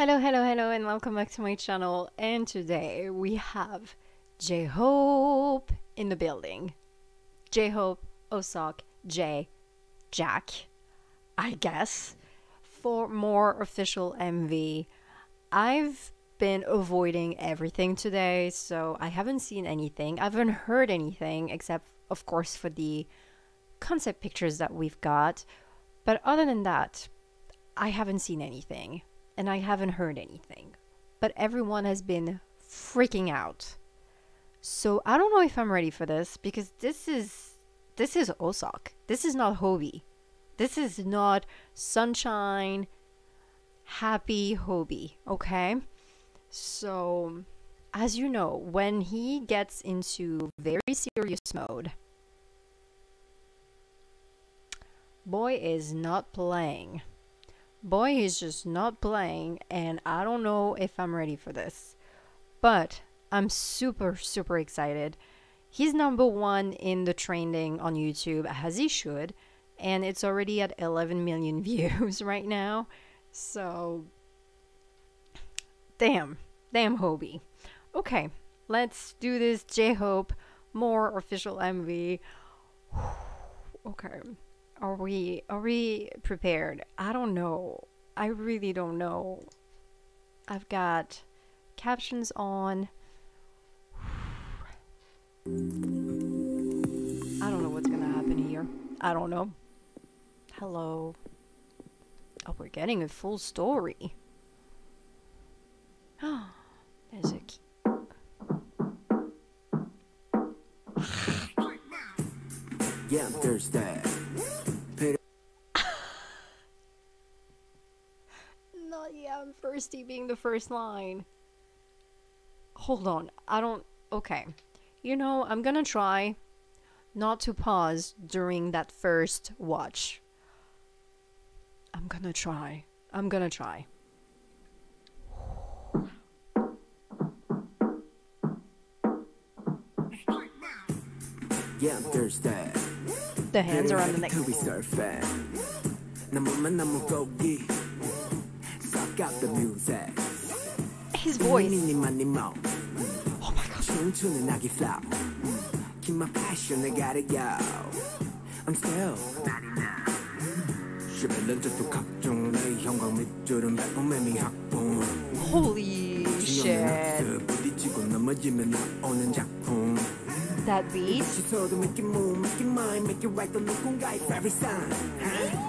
Hello, hello, hello, and welcome back to my channel. And today we have J Hope in the building. J Hope, Osok, J, Jack, I guess, for more official MV. I've been avoiding everything today, so I haven't seen anything. I haven't heard anything except, of course, for the concept pictures that we've got. But other than that, I haven't seen anything and I haven't heard anything. But everyone has been freaking out. So I don't know if I'm ready for this because this is this is Osok. This is not Hobi. This is not sunshine happy Hobi, okay? So as you know, when he gets into very serious mode, boy is not playing. Boy is just not playing, and I don't know if I'm ready for this. But I'm super, super excited. He's number one in the trending on YouTube, as he should, and it's already at 11 million views right now. So, damn, damn Hobi. Okay, let's do this J Hope more official MV. okay. Are we are we prepared? I don't know. I really don't know. I've got captions on. I don't know what's gonna happen here. I don't know. Hello. Oh, we're getting a full story. Oh, There's a key. Yeah, I'm Thursday. Thirsty being the first line. Hold on. I don't okay. You know, I'm gonna try not to pause during that first watch. I'm gonna try. I'm gonna try. Yeah, I'm Thursday. The hands are on the neck To be surfing. 나무만 나무 고기. Suck out the music. His voice. 니만 니모. Oh my god. 춤추는 아기 flow. Keep my passion, I gotta go. I'm still. 쉐벨런 저도 각종 내 형광 밑줄은 백범매미 학봉. Holy shit. 학습 부딪히고 넘어지면 나오는 작품. That beat. 시소도 make it move, make it mine, make it right 또 누군가의 favorite sign.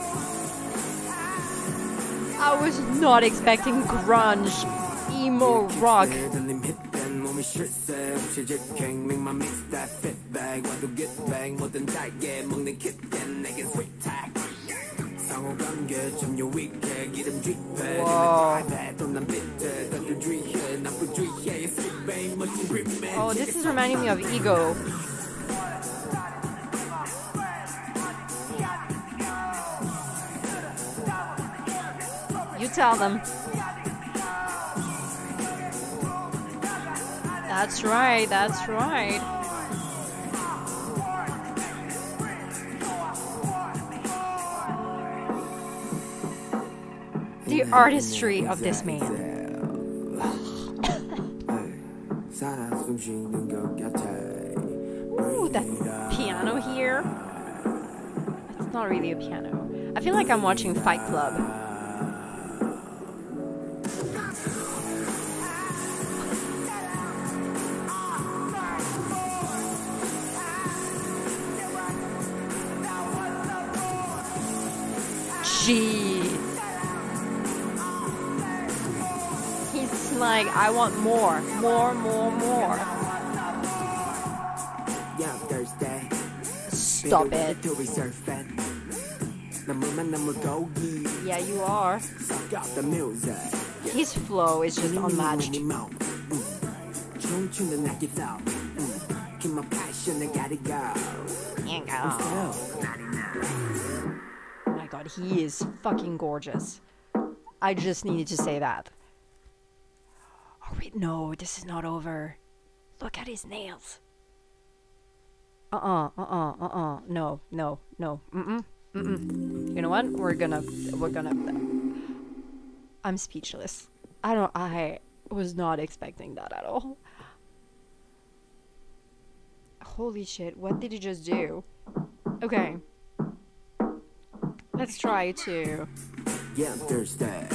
I was not expecting grunge, emo rock. Whoa. Oh, this is reminding me of Ego. tell them. That's right, that's right. The artistry of this man. Ooh, piano here. It's not really a piano. I feel like I'm watching Fight Club. energy. He's like, I want more, more, more, more. Yeah, Thursday. Stop it. Yeah, you are. The music. His flow is just unmatched. Mm. Keep my passion, I gotta go. Yeah, go god, he is fucking gorgeous. I just needed to say that. Oh wait, no, this is not over. Look at his nails. Uh-uh, uh-uh, uh-uh. No, no, no. Mm-mm. Mm-mm. You know what? We're gonna we're gonna I'm speechless. I don't I was not expecting that at all. Holy shit, what did he just do? Okay. Let's try to. Yeah, there's that.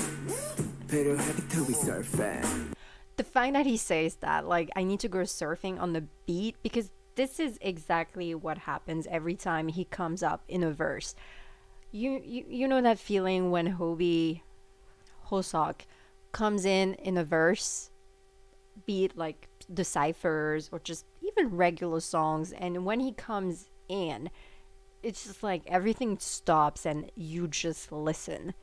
Pero happy to be surfing. The fact that he says that, like, I need to go surfing on the beat, because this is exactly what happens every time he comes up in a verse. You you, you know that feeling when Hobi Hoseok comes in in a verse, be it like the ciphers or just even regular songs, and when he comes in, it's just like everything stops and you just listen.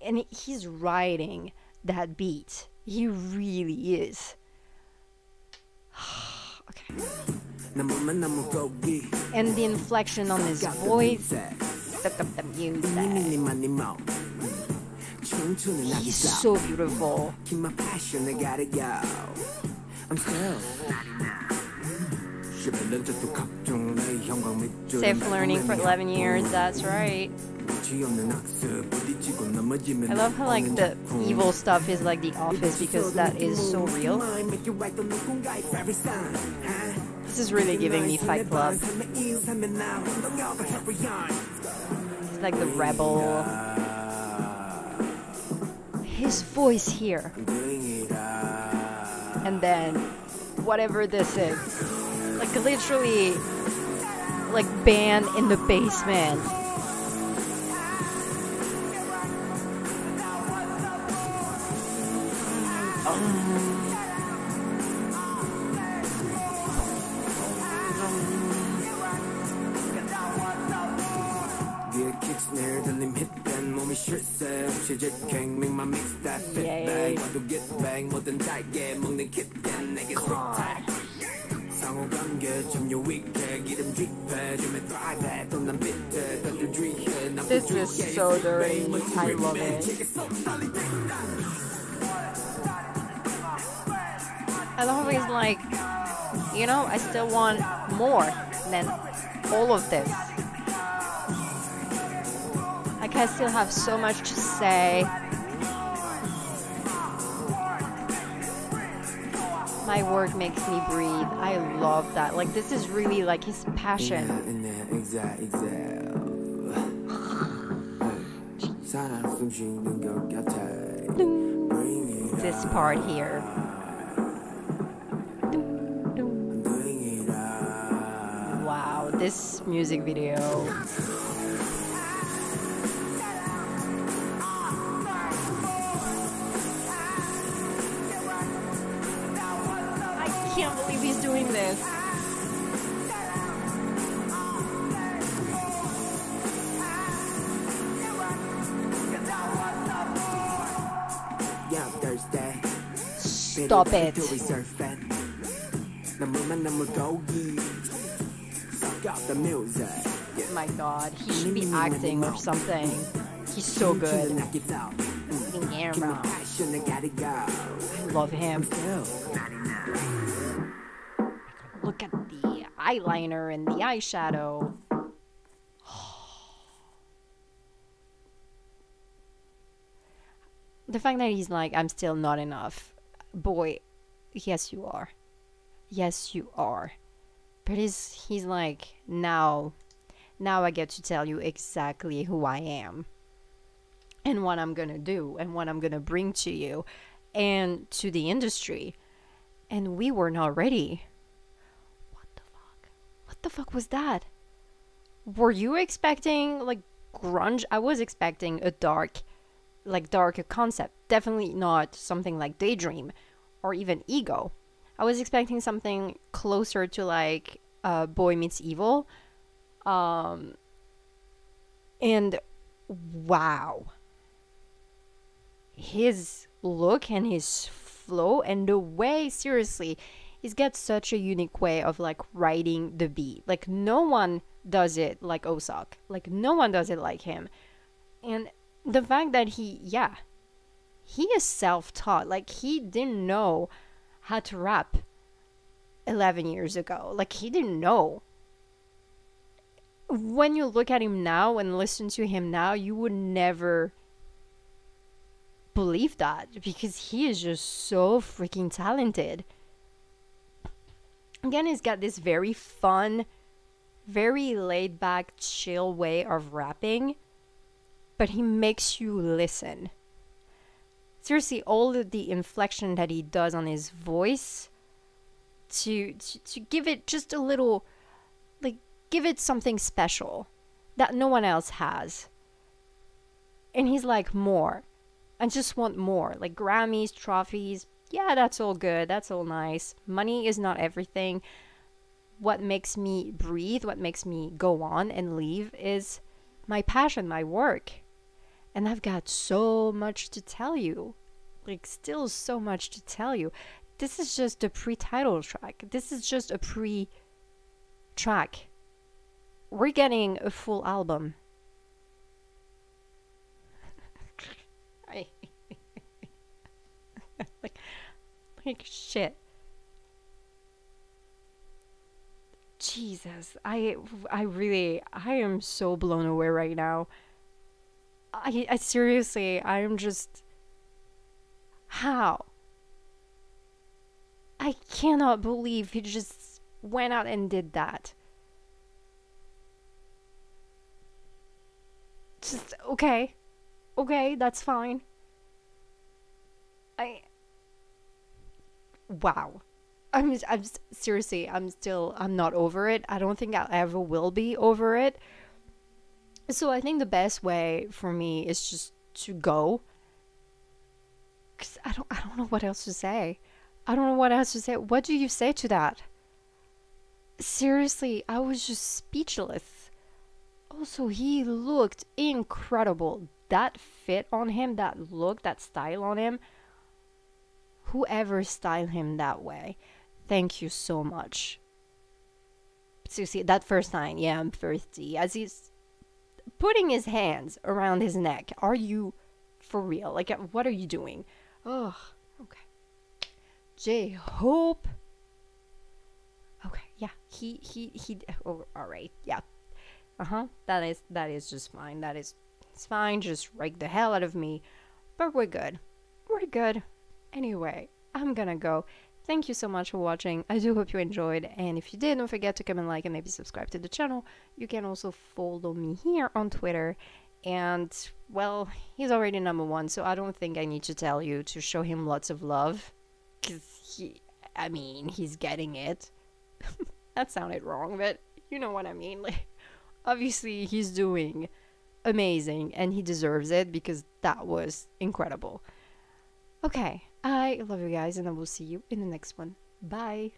And he's riding that beat. He really is. okay. And the inflection on his voice. He's so beautiful. Keep my passion, I gotta go. I'm still. Safe learning for 11 years, that's right. I love how like the evil stuff is like the office because that is so real. This is really giving me Fight Club. It's like the rebel. His voice here. And then whatever this is. Like literally like band in the basement. 위 This is so dirty. I love it. I love how he's like, you know, I still want more than all of this. Like, I still have so much to say. My work makes me breathe. I love that. Like this is really like his passion. this part here. Wow, this music video. can't believe he's doing this. Yeah, Thursday. Stop it. My god, he should be acting or something. He's so good. I love him. Look at the eyeliner and the eyeshadow. The fact that he's like, I'm still not enough. Boy, yes, you are. Yes, you are. But he's, he's like, now, now I get to tell you exactly who I am and what I'm gonna do and what I'm gonna bring to you and to the industry. And we were not ready. What the fuck? What the fuck was that? Were you expecting like grunge? I was expecting a dark, like darker concept. Definitely not something like Daydream or even Ego. I was expecting something closer to like uh, Boy Meets Evil. Um, and wow his look and his flow and the way seriously he's got such a unique way of like writing the beat. Like no one does it like Osok like no one does it like him. And the fact that he yeah he is self-taught. Like he didn't know how to rap 11 years ago. Like he didn't know. When you look at him now and listen to him now you would never believe that because he is just so freaking talented. Again he's got this very fun very laid back chill way of rapping but he makes you listen. Seriously all of the inflection that he does on his voice to, to to give it just a little like give it something special that no one else has. And he's like more i just want more like grammys trophies yeah that's all good that's all nice money is not everything what makes me breathe what makes me go on and leave is my passion my work and I've got so much to tell you. Like, still so much to tell you. This is just a pre title track. This is just a pre track. We're getting a full album. I like, like shit. Jesus, I I really I am so blown away right now. I, I seriously, I'm just. How? I cannot believe he just went out and did that. Just, okay. Okay, that's fine. I. Wow. I'm, I'm seriously, I'm still, I'm not over it. I don't think I ever will be over it so I think the best way for me is just to go. Cause I don't I don't know what else to say. I don't know what else to say. What do you say to that? Seriously, I was just speechless. Also, he looked incredible. That fit on him, that look, that style on him. Whoever styled him that way, thank you so much. So see that first line, yeah, I'm thirsty. As he's putting his hands around his neck. Are you for real? Like, uh, what are you doing? Oh, okay. J Hope. Okay, yeah, he he he. Oh, all right, yeah. Uh huh. That is that is just fine. That is it's fine. Just rake the hell out of me, but we're good. We're good. Anyway, I'm gonna go. Thank you so much for watching. I do hope you enjoyed. And if you did, don't forget to comment, like, and maybe subscribe to the channel. You can also follow me here on Twitter. And, well, he's already number one, so I don't think I need to tell you to show him lots of love. Because he, I mean, he's getting it. that sounded wrong, but you know what I mean. Like, obviously, he's doing amazing and he deserves it because that was incredible. Okay, I love you guys, and I will see you in the next one. Bye.